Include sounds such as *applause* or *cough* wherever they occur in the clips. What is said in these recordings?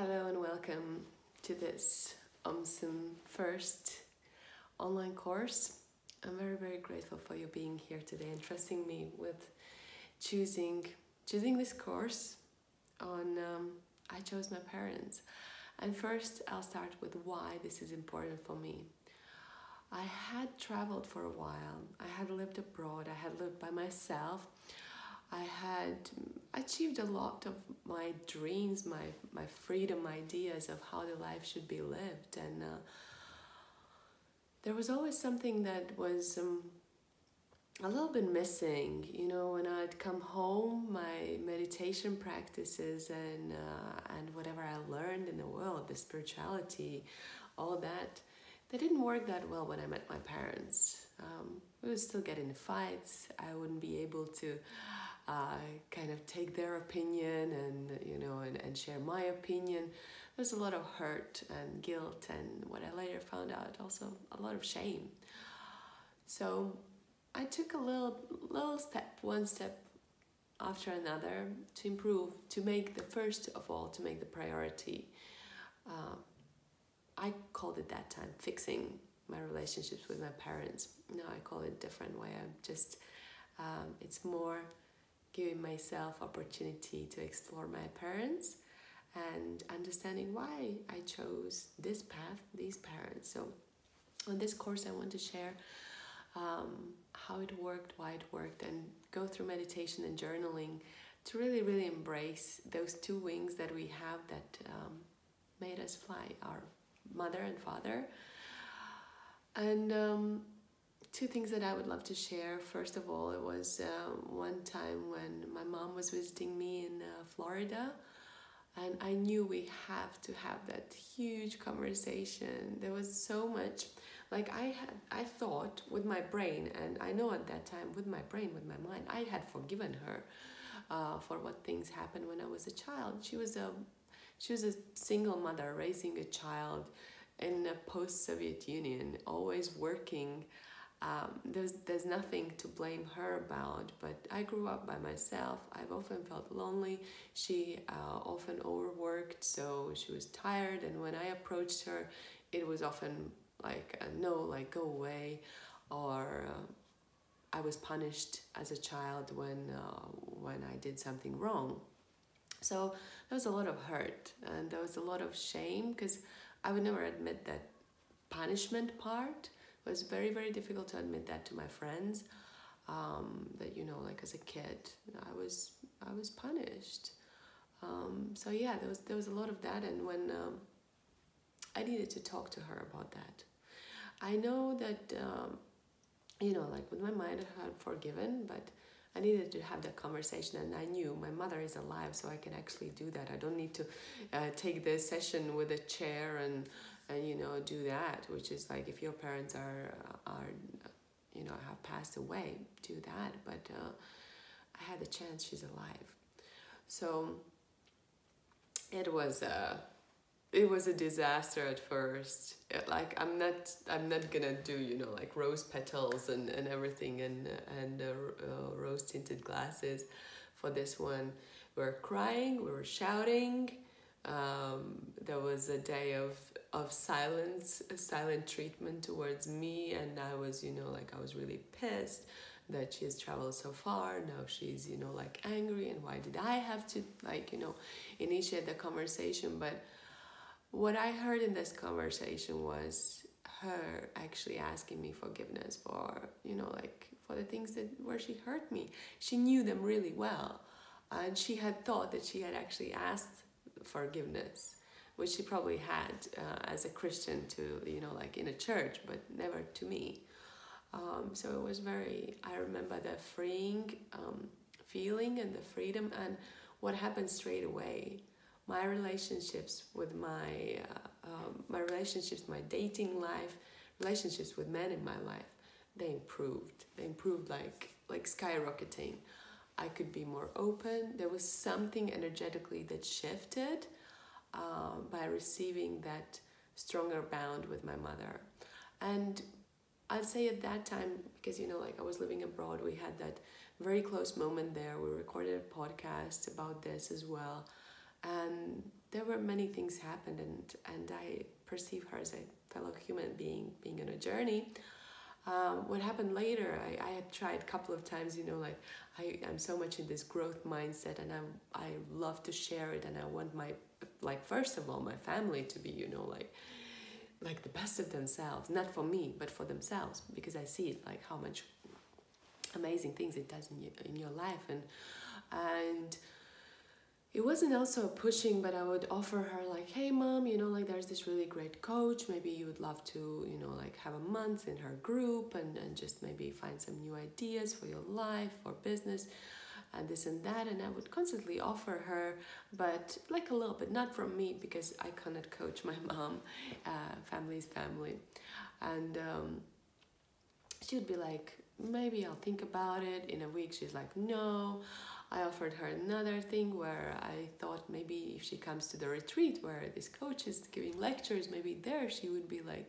Hello and welcome to this awesome first online course. I'm very very grateful for you being here today and trusting me with choosing choosing this course on um, I chose my parents. And first I'll start with why this is important for me. I had traveled for a while. I had lived abroad. I had lived by myself. I had achieved a lot of my dreams, my, my freedom ideas of how the life should be lived. And uh, there was always something that was um, a little bit missing. You know, when I'd come home, my meditation practices and, uh, and whatever I learned in the world, the spirituality, all that, they didn't work that well when I met my parents. Um, we would still get in fights. I wouldn't be able to uh, kind of take their opinion and you know and, and share my opinion. There's a lot of hurt and guilt and what i later found out also a lot of shame. So i took a little little step one step after another to improve to make the first of all to make the priority. Uh, i called it that time fixing my relationships with my parents. Now i call it different way. I'm just um, it's more giving myself opportunity to explore my parents and understanding why I chose this path, these parents. So on this course, I want to share um, how it worked, why it worked, and go through meditation and journaling to really, really embrace those two wings that we have that um, made us fly, our mother and father. And um, two things that I would love to share. First of all, it was uh, one time when my mom was visiting me in uh, Florida, and I knew we have to have that huge conversation. There was so much, like I had, I thought with my brain, and I know at that time with my brain, with my mind, I had forgiven her uh, for what things happened when I was a child. She was a, she was a single mother raising a child in a post-Soviet Union, always working um, there's there's nothing to blame her about but i grew up by myself. I've often felt lonely. She uh, often overworked so she was tired and when i approached her it was often like no like go away or uh, i was punished as a child when uh, when i did something wrong. So there was a lot of hurt and there was a lot of shame because i would never admit that punishment part was very very difficult to admit that to my friends um, that you know like as a kid I was I was punished. Um, so yeah there was there was a lot of that. And when um, I needed to talk to her about that I know that um, you know like with my mind I had forgiven but I needed to have that conversation. And I knew my mother is alive so I can actually do that. I don't need to uh, take this session with a chair and and you know do that which is like if your parents are are you know have passed away do that. But uh, i had the chance she's alive. So it was a it was a disaster at first. It, like i'm not i'm not gonna do you know like rose petals and, and everything and and uh, uh, rose tinted glasses for this one. We were crying we were shouting. Um, there was a day of of silence, silent treatment towards me, and I was, you know, like I was really pissed that she has traveled so far. Now she's, you know, like angry, and why did I have to, like, you know, initiate the conversation? But what I heard in this conversation was her actually asking me forgiveness for, you know, like for the things that where she hurt me. She knew them really well, and she had thought that she had actually asked forgiveness which she probably had uh, as a Christian to, you know, like in a church, but never to me. Um, so it was very, I remember the freeing um, feeling and the freedom and what happened straight away. My relationships with my, uh, um, my relationships, my dating life, relationships with men in my life, they improved. They improved like, like skyrocketing. I could be more open. There was something energetically that shifted uh, by receiving that stronger bond with my mother. And I'd say at that time, because you know, like I was living abroad, we had that very close moment there. We recorded a podcast about this as well. And there were many things happened and and I perceive her as a fellow human being being on a journey. Um, what happened later, I, I had tried a couple of times, you know, like I, I'm so much in this growth mindset and I, I love to share it and I want my, like, first of all, my family to be, you know, like, like the best of themselves, not for me, but for themselves, because I see it like how much amazing things it does in your, in your life. And, and, it wasn't also pushing, but I would offer her like, hey mom, you know, like there's this really great coach. Maybe you would love to, you know, like have a month in her group and, and just maybe find some new ideas for your life or business and this and that. And I would constantly offer her, but like a little bit, not from me because I cannot coach my *laughs* mom. Uh, family family. And um, she would be like, maybe I'll think about it. In a week, she's like, no. I offered her another thing where I thought maybe if she comes to the retreat where this coach is giving lectures, maybe there she would be like,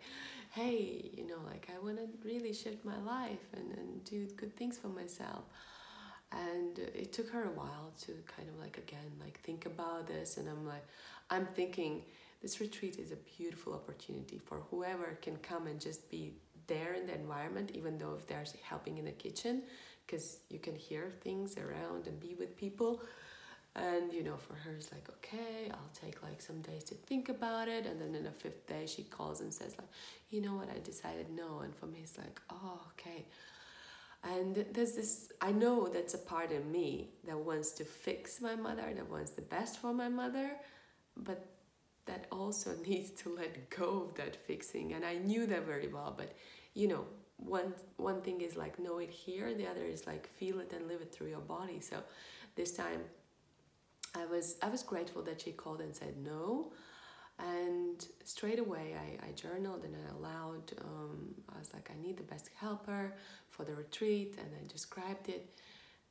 hey, you know, like I want to really shift my life and, and do good things for myself. And it took her a while to kind of like, again, like think about this. And I'm like, I'm thinking this retreat is a beautiful opportunity for whoever can come and just be there in the environment, even though if they're helping in the kitchen, because you can hear things around and be with people. And you know for her it's like okay i'll take like some days to think about it. And then in the fifth day she calls and says like you know what? I decided no. And for me it's like oh okay and there's this i know that's a part of me that wants to fix my mother that wants the best for my mother but that also *laughs* needs to let go of that fixing. And i knew that very well but you know one one thing is like know it here the other is like feel it and live it through your body. So this time i was i was grateful that she called and said no and straight away i, I journaled and i allowed um, i was like i need the best helper for the retreat and i described it.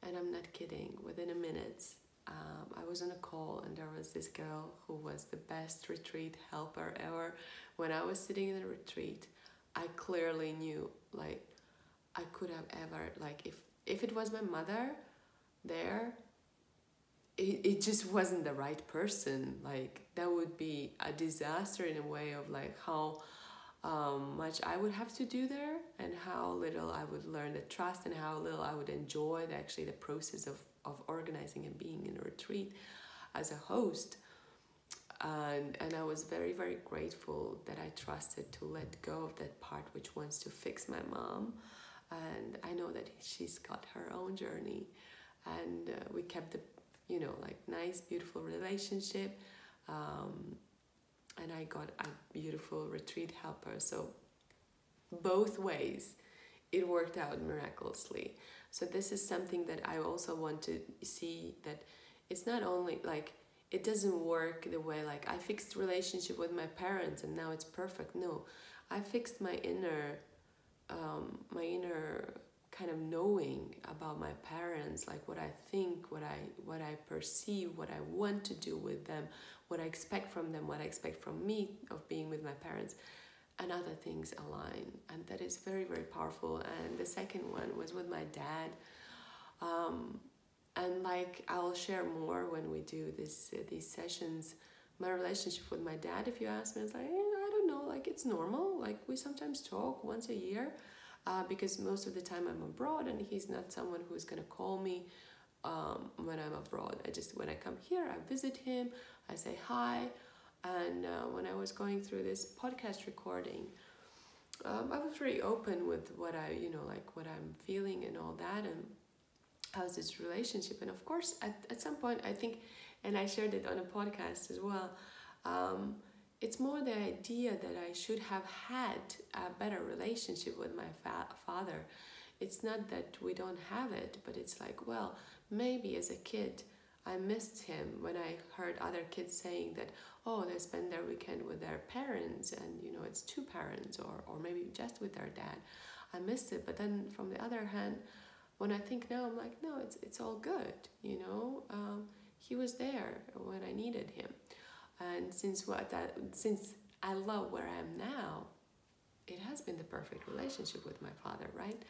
And i'm not kidding within a minute um, i was on a call and there was this girl who was the best retreat helper ever. When i was sitting in the retreat I clearly knew like I could have ever like if if it was my mother there it, it just wasn't the right person. Like that would be a disaster in a way of like how um, much I would have to do there and how little I would learn the trust and how little I would enjoy the, actually the process of, of organizing and being in a retreat as a host. And and I was very very grateful that I trusted to let go of that part which wants to fix my mom. And I know that she's got her own journey. And uh, we kept the you know like nice beautiful relationship um, and I got a beautiful retreat helper so both ways it worked out miraculously so this is something that I also want to see that it's not only like it doesn't work the way like I fixed relationship with my parents and now it's perfect. No, I fixed my inner, um, my inner kind of knowing about my parents, like what I think, what I what I perceive, what I want to do with them, what I expect from them, what I expect from me of being with my parents, and other things align, and that is very very powerful. And the second one was with my dad. Um, and like I'll share more when we do this uh, these sessions. My relationship with my dad, if you ask me, it's like eh, I don't know, like it's normal. Like we sometimes talk once a year, uh, because most of the time I'm abroad, and he's not someone who's gonna call me um, when I'm abroad. I just when I come here, I visit him, I say hi, and uh, when I was going through this podcast recording. Um, I was very open with what I, you know, like what I'm feeling and all that, and how's this relationship and of course at, at some point i think and i shared it on a podcast as well um, it's more the idea that i should have had a better relationship with my fa- father. It's not that we don't have it but it's like well maybe as a kid i missed him when i heard other kids saying that oh they spend their weekend with their parents and you know it's two parents or, or maybe just with their dad. I missed it. But then from the other hand when I think now, I'm like, no, it's it's all good. You know, um, he was there when I needed him, and since what that since I love where I am now, it has been the perfect relationship with my father, right?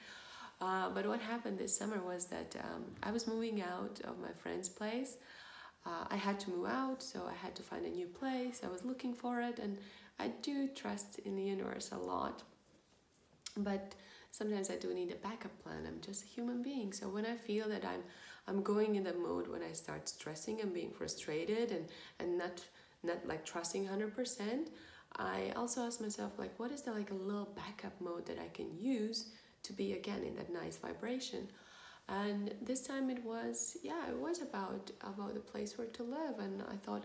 Uh, but what happened this summer was that um, I was moving out of my friend's place, uh, I had to move out, so I had to find a new place. I was looking for it, and I do trust in the universe a lot. But sometimes I do need a backup plan. I'm just a human being. So when I feel that I'm I'm going in the mode when I start stressing and being frustrated and, and not not like trusting 100%, I also ask myself like what is the like a little backup mode that I can use to be again in that nice vibration. And this time it was yeah, it was about about the place where to live. And I thought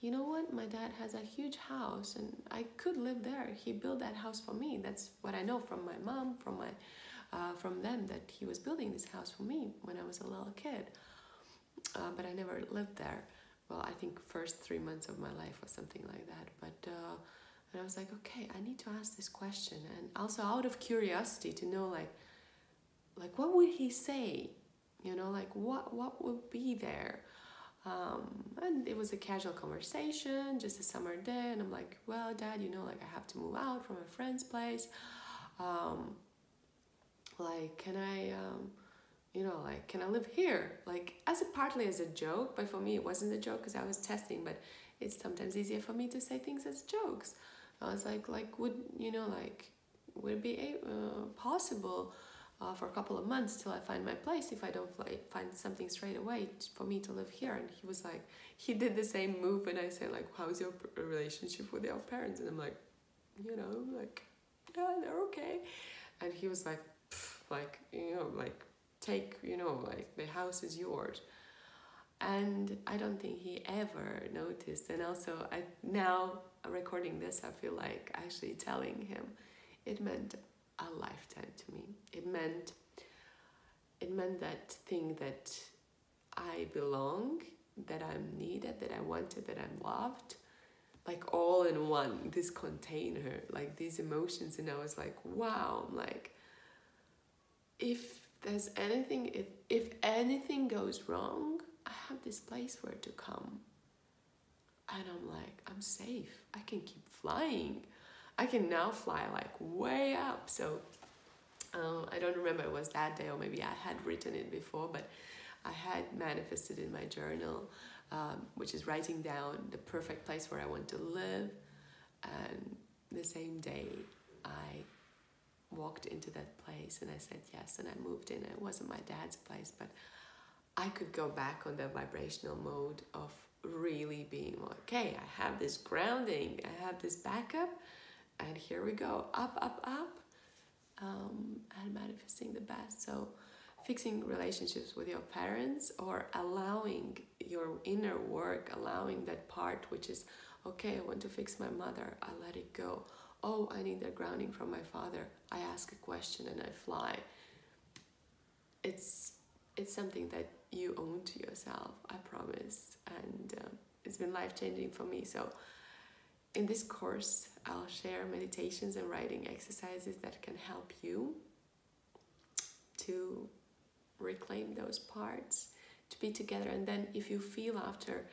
you know what? My dad has a huge house and i could live there. He built that house for me. That's what i know from my mom from my uh, from them that he was building this house for me when i was a little kid. Uh, but i never lived there well i think first three months of my life or something like that but uh, and i was like okay i need to ask this question and also out of curiosity to know like like what would he say you know like what what would be there um, and it was a casual conversation, just a summer day. And I'm like, well, dad, you know, like I have to move out from a friend's place. Um, like, can I, um, you know, like, can I live here? Like, as a partly as a joke, but for me, it wasn't a joke because I was testing, but it's sometimes easier for me to say things as jokes. I was like, like, would, you know, like, would it be uh, possible uh, for a couple of months till I find my place if I don't fly, find something straight away for me to live here. And he was like, he did the same move and I said like, how's your relationship with your parents? And I'm like, you know, like, yeah, they're okay. And he was like, like, you know, like, take, you know, like the house is yours. And I don't think he ever noticed. And also, I now recording this, I feel like actually telling him it meant a lifetime to me. It meant it meant that thing that I belong, that I'm needed, that I wanted, that I'm loved, like all in one, this container, like these emotions. And I was like, wow, I'm like, if there's anything, if, if anything goes wrong, I have this place where to come. And I'm like, I'm safe. I can keep flying. I can now fly like way up. So um, I don't remember it was that day or maybe I had written it before, but I had manifested in my journal, um, which is writing down the perfect place where I want to live. And the same day, I walked into that place and I said yes, and I moved in. It wasn't my dad's place, but I could go back on the vibrational mode of really being okay, I have this grounding, I have this backup and here we go up up up um, and manifesting the best so fixing relationships with your parents or allowing your inner work allowing that part which is okay i want to fix my mother i let it go oh i need that grounding from my father. I ask a question and i fly. It's it's something that you own to yourself i promise. And um, it's been life changing for me. So in this course, I'll share meditations and writing exercises that can help you to reclaim those parts, to be together. And then, if you feel after,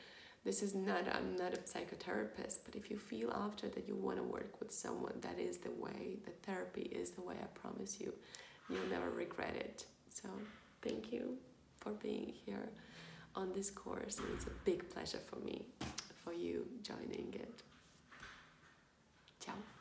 this is not, I'm not a psychotherapist, but if you feel after that you want to work with someone, that is the way, the therapy is the way, I promise you. You'll never regret it. So, thank you for being here on this course. It's a big pleasure for me for you joining it. Ciao.